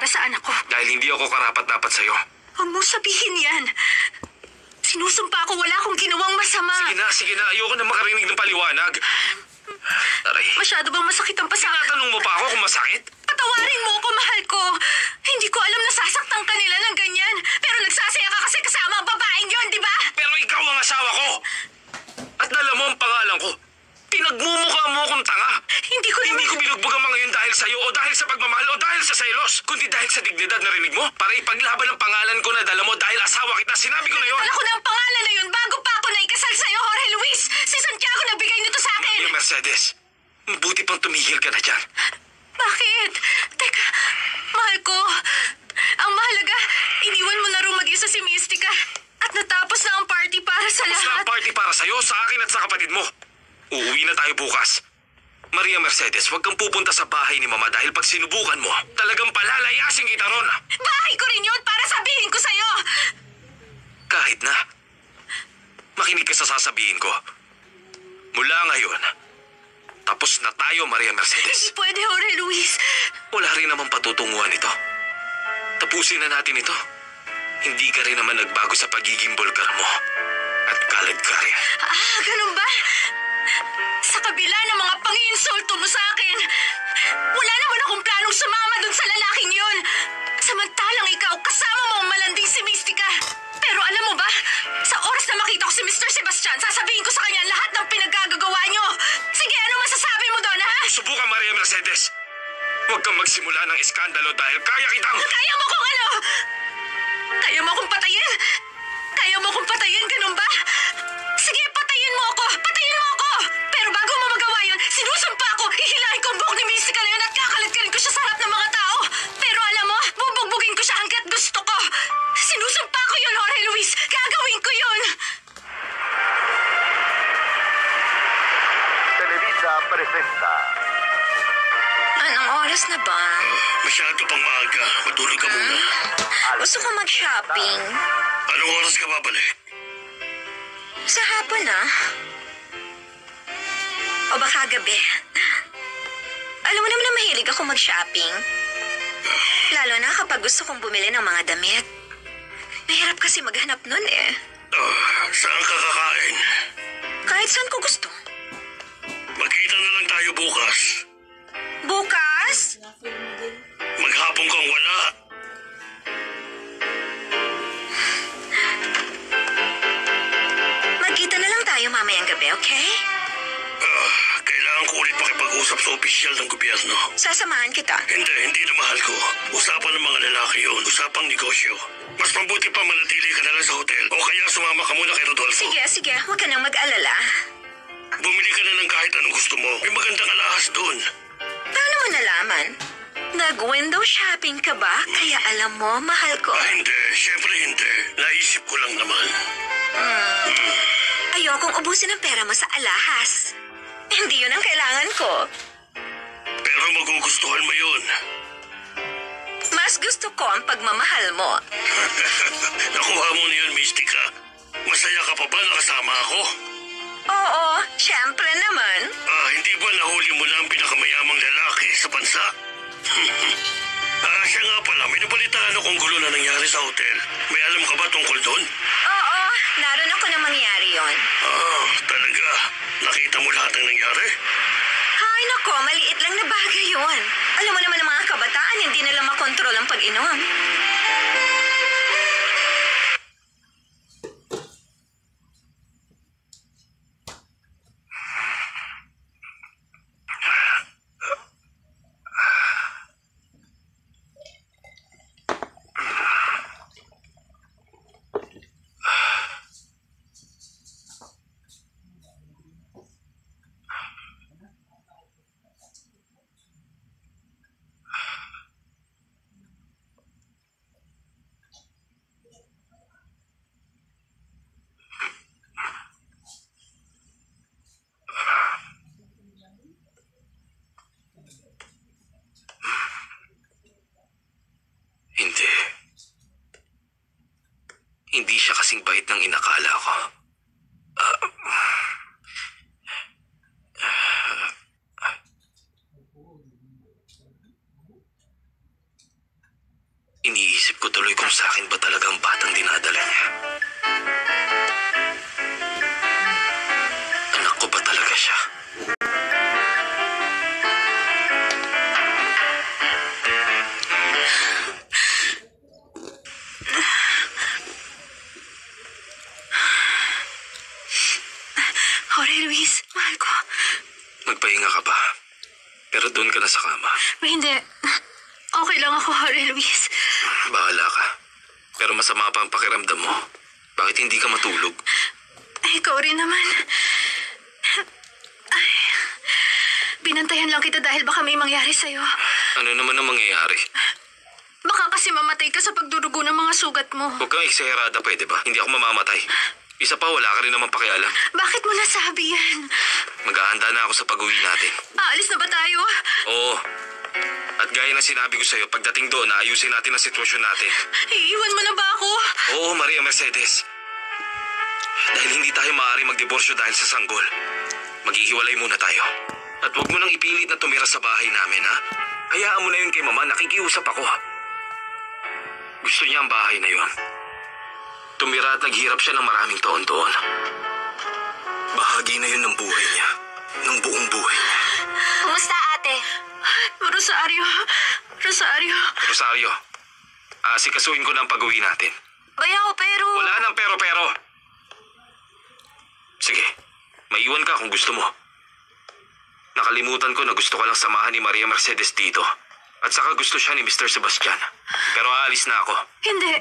para sa anak ko. Dahil hindi ako karapat-dapat sa'yo. Huwag mo sabihin yan. Sinusumpa ko wala akong ginawang masama. Sige na, sige na. Ayoko na makarinig ng paliwanag. Aray. Masyado bang masakit ang pasa? Tinatanong mo pa ako kung masakit? Patawarin mo ako, mahal ko. Hindi ko alam na sasaktan ka nila ng ganyan. Pero nagsasaya ka kasi kasama ang babaeng yon, di ba? Pero ikaw ang asawa ko! At dala mo ang pangalan ko. Pinagmumukha mo akong tanga. Hindi ko Hindi ko binugbog ang mga yun dahil sa'yo o dahil sa pagmamahal o dahil sa selos. Kundi dahil sa dignidad na rinig mo para ipaglaban ang pangalan ko na dala mo dahil asawa kita. Sinabi ko na yun. Alam ko na ang pangalan na yun bago pa ako naikasal sa'yo, Jorge Luis. Si Santiago nagbigay nito sa akin. Maria Mercedes, buti pang tumigil ka na dyan. Bakit? Teka, mahal ko. Ang mahalaga, iniwan mo na rin mag-isa si Mystica. At natapos na ang party para sa Tapos na lahat. ang party para sa'yo, sa akin at sa kapatid mo. Uuwi na tayo bukas. Maria Mercedes, huwag kang pupunta sa bahay ni Mama dahil pag sinubukan mo, talagang palalayasin kita ron. Bahay ko rin yun para sabihin ko sa'yo. Kahit na. Makinig ka sa sasabihin ko. Mula ngayon, tapos na tayo, Maria Hindi Mercedes. pwede, Jorge Luis. Wala rin naman patutunguhan ito. Tapusin na natin ito. Hindi ka rin naman nagbago sa pagiging bulgar mo. At kalad ka rin. Ah, ganun ba? Sa kabila ng mga panginsulto mo sa akin, wala naman akong planong sumama dun sa lalaking yun. Samantalang ikaw, kasama mo ang malanding si Mystica. Pero alam mo ba, sa oras na makita ko si Mr. Sebastian, sasabihin ko sa kanya lahat ng pinaggagawa niyo. Sige, ano masasabi mo doon, ha? Subukan, Maria Mercedes. Huwag kang magsimula ng iskandalo dahil kaya kitang... Kaya mo kung ano? Kaya mo akong patayin? Kaya mo akong patayin, ganun ba? Sige, patayin mo ako! Patayin magawa yun, sinusumpa ko, hihilahin ko ang buhok ni Mystica na yun at kakaladkarin ko siya sa harap ng mga tao. Pero alam mo, bubugbugin ko siya hanggat gusto ko. Sinusumpa ko yun, Jorge Luis! Gagawin ko yun! Televisa presenta Anong oras na ba? Masyado pang maaga. Matulog ka muna. Gusto ko mag-shopping. Anong oras ka babalik? Sa hapon na. O baka gabi. Alam mo naman na mahilig ako mag-shopping. Lalo na kapag gusto kong bumili ng mga damit. Mahirap kasi maghanap nun eh. Ah, saan ka kakain? Kahit saan ko gusto. Magkita na lang tayo. Bukas? Makipag-usap sa opisyal ng gobyerno. Sasamahan kita. Hindi, hindi na mahal ko. Usapan ng mga lalaki yun. Usapang negosyo. Mas mabuti pa manatili ka na lang sa hotel. O kaya sumama ka muna kay Rodolfo. Sige, sige. Huwag ka nang mag-alala. Bumili ka na ng kahit anong gusto mo. May magandang alahas doon. Paano mo nalaman? Nag-window shopping ka ba? Kaya alam mo, mahal ko. Ah, hindi. Siyempre hindi. Naisip ko lang naman. Ayokong ubusin ang pera mo sa alahas. Hindi yun ang kailangan ko. Pero magugustuhan mo yun. Mas gusto ko ang pagmamahal mo. Nakuha mo na yun, Mystica. Masaya ka pa ba nakasama ako? Oo, syempre naman. Ah, hindi ba nahuli mo na ang pinakamayamang lalaki sa bansa? ah, siya nga pala, may nabalitaan akong gulo na nangyari sa hotel. May alam ka ba tungkol doon? Oo, naroon ako na mangyari yon. Ah, talaga. Nakita mo lahat ng nangyari? Ay, nako, maliit lang na bagay yon. Alam mo naman ang mga kabataan, hindi nila makontrol ang pag-inom. Hindi. Hindi siya kasing bait ng inakala ko. Pero masama pa ang pakiramdam mo. Bakit hindi ka matulog? Ay, ikaw rin naman. Ay, binantayan lang kita dahil baka may mangyari sa'yo. Ano naman ang mangyayari? Baka kasi mamatay ka sa pagdurugo ng mga sugat mo. Huwag kang eksaherada, pwede ba? Hindi ako mamamatay. Isa pa, wala ka rin naman pakialam. Bakit mo nasabi yan? Maghahanda na ako sa pag-uwi natin. Aalis na ba tayo? Oo. At gaya ng sinabi ko sa'yo, pagdating doon, naayusin natin ang sitwasyon natin. Iiwan mo na ba ako? Oo, Maria Mercedes. Dahil hindi tayo maaari magdiborsyo dahil sa sanggol. Maghihiwalay muna tayo. At huwag mo nang ipilit na tumira sa bahay namin, ha? Hayaan mo na yun kay mama, nakikiusap ako. Gusto niya ang bahay na yun. Tumira at naghirap siya ng maraming taon doon. Bahagi na yun ng buhay niya. Asikasuhin ko na ang pag-uwi natin. Bayaw, pero... Wala nang pero-pero. Sige, maiwan ka kung gusto mo. Nakalimutan ko na gusto ko lang samahan ni Maria Mercedes dito. At saka gusto siya ni Mr. Sebastian. Pero aalis na ako. Hindi.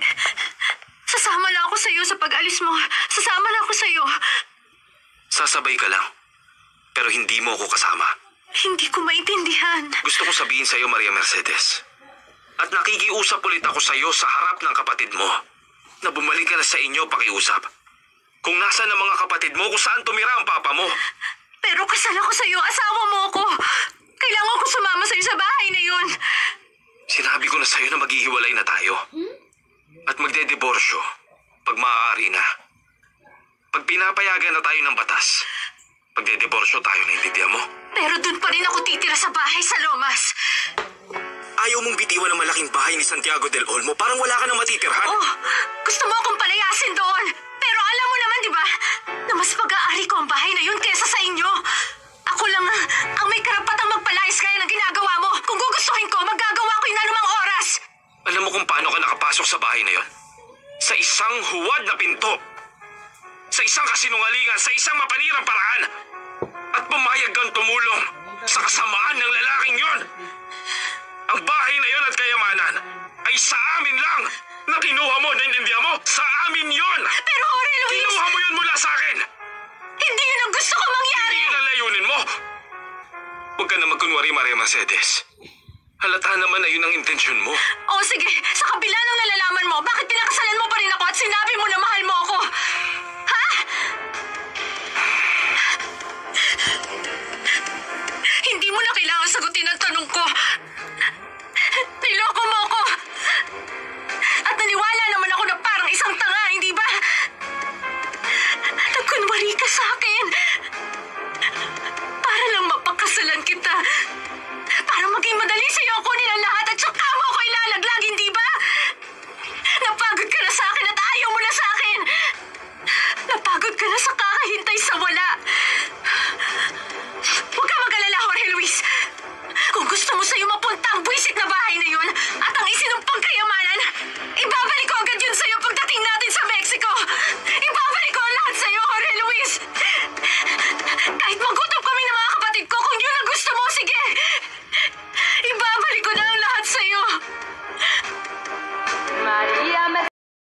Sasama lang ako sa'yo sa pag-alis mo. Sasama lang ako sa'yo. Sasabay ka lang. Pero hindi mo ako kasama. Hindi ko maintindihan. Gusto ko sabihin sa'yo, Maria Mercedes. At nakikiusap ulit ako sa'yo sa harap ng kapatid mo. Na bumalik ka na sa inyo pakiusap. Kung nasa ng mga kapatid mo, kung saan tumira ang papa mo. Pero kasal ako sa'yo. Asawa mo ako. Kailangan ko sumama sa'yo sa bahay na yun. Sinabi ko na sa'yo na maghihiwalay na tayo. At magdediborsyo pag maaari na. Pag pinapayagan na tayo ng batas, magdediborsyo tayo, naiintindihan mo? Pero dun pa rin ako titira sa bahay sa Lomas. Ayaw mong bitiwan ng malaking bahay ni Santiago del Olmo, parang wala ka nang matitirhan. Oh, gusto mo akong palayasin doon. Pero alam mo naman, di ba, na mas pag-aari ko ang bahay na yun kesa sa inyo. Ako lang ang, ang may karapatang magpalayas kaya ng ginagawa mo. Kung gugustuhin ko, magagawa ko yung anumang oras. Alam mo kung paano ka nakapasok sa bahay na yon? Sa isang huwad na pinto. Sa isang kasinungalingan, sa isang mapanirang paraan. At pumayag kang tumulong sa kasamaan ng lalaking yon. Ang bahay na yon at kayamanan ay sa amin lang na kinuha mo, naiintindihan mo? Sa amin yon! Pero Ore Luis... Kinuha mo yun mula sa akin! Hindi yun ang gusto ko mangyari! Hindi yun ang layunin mo! Huwag ka na magkunwari, Maria Mercedes. Halata naman na yun ang intensyon mo. O oh, sige, sa kabila ng nalalaman mo, bakit pinakasalan mo pa rin ako at sinabi mo na mahal mo ako? Ha? Hindi mo na kailangan sagutin